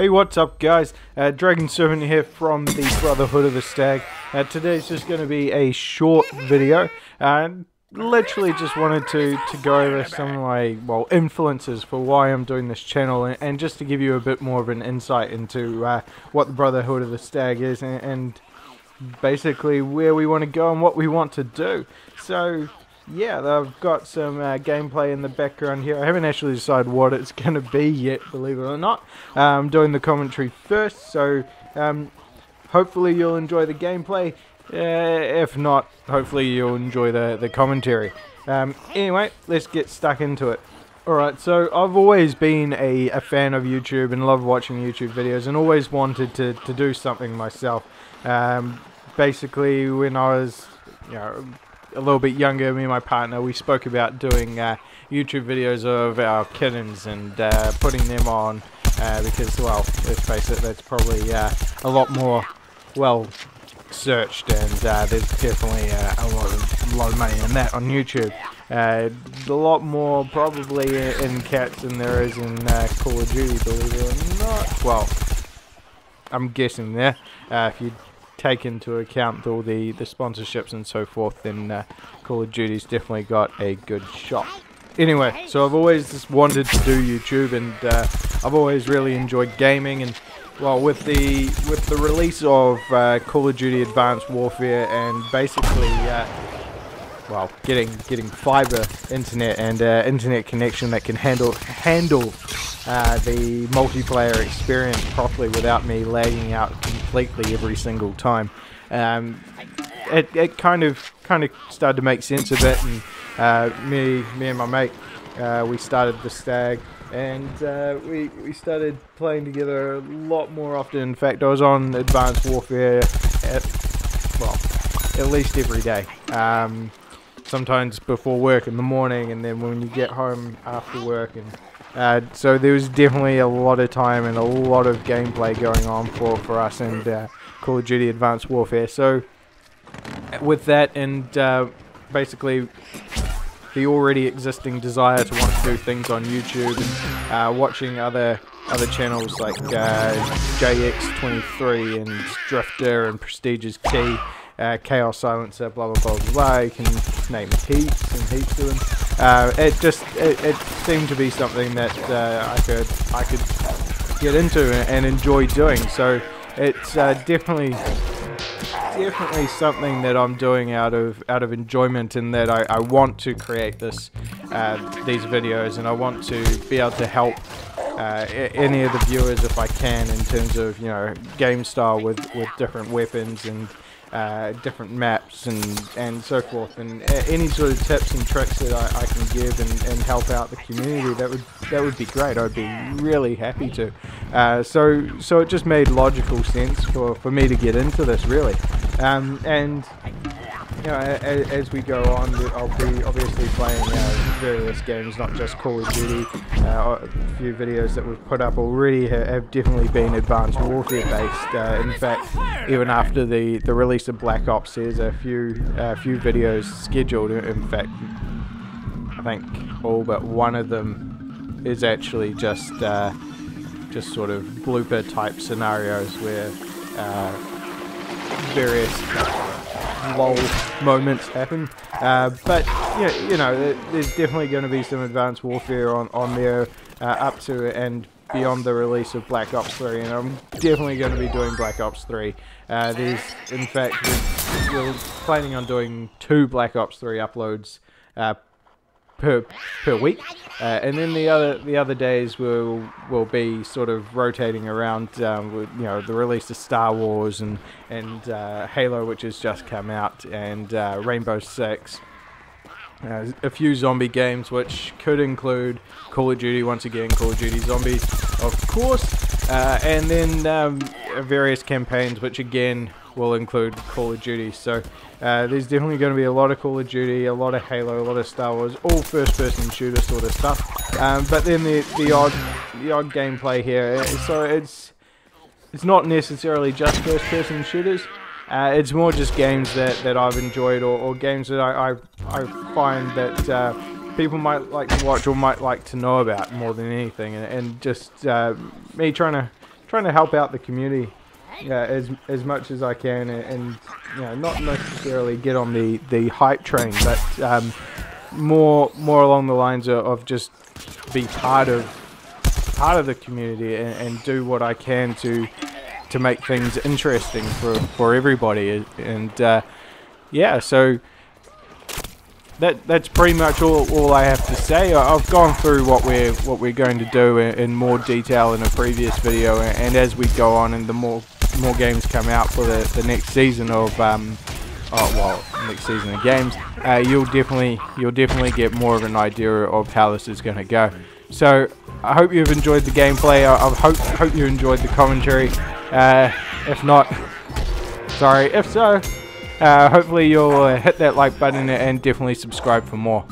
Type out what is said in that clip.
Hey, what's up, guys? Uh, Dragon Serpet here from the Brotherhood of the Stag. Uh, today's just going to be a short video. Uh, literally just wanted to, to go over some of my, well, influences for why I'm doing this channel and, and just to give you a bit more of an insight into uh, what the Brotherhood of the Stag is and, and basically where we want to go and what we want to do. So, yeah, I've got some uh, gameplay in the background here. I haven't actually decided what it's going to be yet, believe it or not. I'm doing the commentary first, so um, hopefully you'll enjoy the gameplay. Uh, if not, hopefully you'll enjoy the, the commentary. Um, anyway, let's get stuck into it. Alright, so I've always been a, a fan of YouTube and love watching YouTube videos and always wanted to, to do something myself. Um, basically, when I was, you know, a little bit younger, me and my partner, we spoke about doing uh, YouTube videos of our kittens and uh, putting them on uh, because, well, let's face it, that's probably uh, a lot more well searched and uh, there's definitely uh, a lot of, a lot of money in that on YouTube. a lot more probably in cats than there is in Call of Duty, believe it or not. Well, I'm guessing there. if you take into account all the, the sponsorships and so forth, then uh, Call of Duty's definitely got a good shot. Anyway, so I've always just wanted to do YouTube, and uh, I've always really enjoyed gaming, and well, with the with the release of uh, Call of Duty Advanced Warfare, and basically, uh, well, getting getting fiber internet and uh, internet connection that can handle handle uh, the multiplayer experience properly without me lagging out completely every single time. Um, it, it kind of kind of started to make sense a bit, and uh, me me and my mate uh, we started the stag, and uh, we we started playing together a lot more often. In fact, I was on Advanced Warfare at well at least every day. Um, sometimes before work in the morning, and then when you get home after work and uh, so there was definitely a lot of time and a lot of gameplay going on for, for us and uh, Call of Duty Advanced Warfare. So with that and uh, basically the already existing desire to want to do things on YouTube uh, watching other other channels like uh, JX23 and Drift0r and PrestigeIsKey, uh, Chaos Silencer, blah blah blah blah. You can name heaps and heaps of them. Uh, it just it, it, seemed to be something that uh, I could I could get into and enjoy doing. So it's uh, definitely definitely something that I'm doing out of out of enjoyment and that I, I want to create this uh, these videos and I want to be able to help uh, any of the viewers if I can in terms of you know game style with with different weapons and uh, different maps and, and so forth, and any sort of tips and tricks that I, I can give and, and help out the community, that would that would be great. I'd be really happy to. Uh, so so it just made logical sense for, for me to get into this really, um, and you know, as, as, we go on, I'll be obviously playing uh, various games, not just Call of Duty. Uh, a few videos that we've put up already have definitely been Advanced Warfare based. Uh, in fact, even after the, the release of Black Ops, there's a few a few videos scheduled. In fact, I think all but one of them is actually just uh, just sort of blooper type scenarios where uh, various lol moments happen. Uh, but yeah, you know, there's definitely going to be some advanced warfare on on there uh, up to and beyond the release of Black Ops 3, and I'm definitely going to be doing Black Ops 3. Uh, there's, in fact, we're, planning on doing two Black Ops 3 uploads uh, per per week, uh, and then the other the other days will will be sort of rotating around. Um, with, you know, the release of Star Wars and and uh, Halo, which has just come out, and uh, Rainbow Six. Uh, a few zombie games, which could include Call of Duty once again, Call of Duty Zombies, of course, uh, and then um, various campaigns, which again will include Call of Duty. So uh, there's definitely going to be a lot of Call of Duty, a lot of Halo, a lot of Star Wars, all first-person shooter sort of stuff. Um, but then the the odd the odd gameplay here. Uh, so it's it's not necessarily just first-person shooters. Uh, it's more just games that, that I've enjoyed or, or games that I, I, I find that uh, people might like to watch or might like to know about more than anything. And, and just uh, me trying to trying to help out the community yeah, as as much as I can, and, and you know, not necessarily get on the the hype train, but um, more more along the lines of, of, just be part of part of the community and, and, do what I can to to make things interesting for for everybody, and uh, yeah, so that that's pretty much all, all I have to say. I've gone through what we're what we're going to do in, in more detail in a previous video, and as we go on, and the more more games come out for the, the next season of um, oh well next season of games, uh, you'll definitely you'll definitely get more of an idea of how this is going to go. So I hope you've enjoyed the gameplay. I, I hope hope you enjoyed the commentary. Uh, if not, sorry. If so, uh, hopefully you'll uh, hit that like button and definitely subscribe for more.